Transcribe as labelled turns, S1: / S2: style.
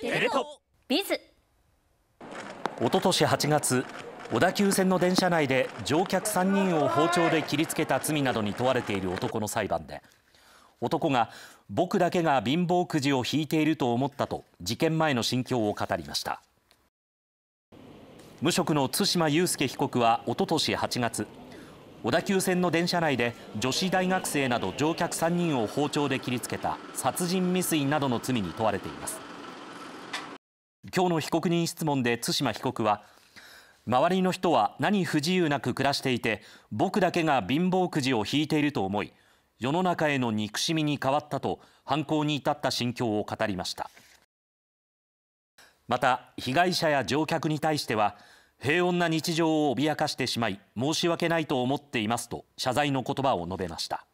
S1: テレ東。
S2: ビズ。
S3: おととし8月小田急線の電車内で乗客3人を包丁で切りつけた罪などに問われている男の裁判で男が僕だけが貧乏くじを引いていると思ったと事件前の心境を語りました。無職の対馬悠介被告はおととし8月小田急線の電車内で女子大学生など乗客3人を包丁で切りつけた殺人未遂などの罪に問われています今日の被告人質問で対馬被告は周りの人は何不自由なく暮らしていて僕だけが貧乏くじを引いていると思い世の中への憎しみに変わったと犯行に至った心境を語りました。また被害者や乗客に対しては平穏な日常を脅かしてしまい申し訳ないと思っていますと謝罪の言葉を述べました。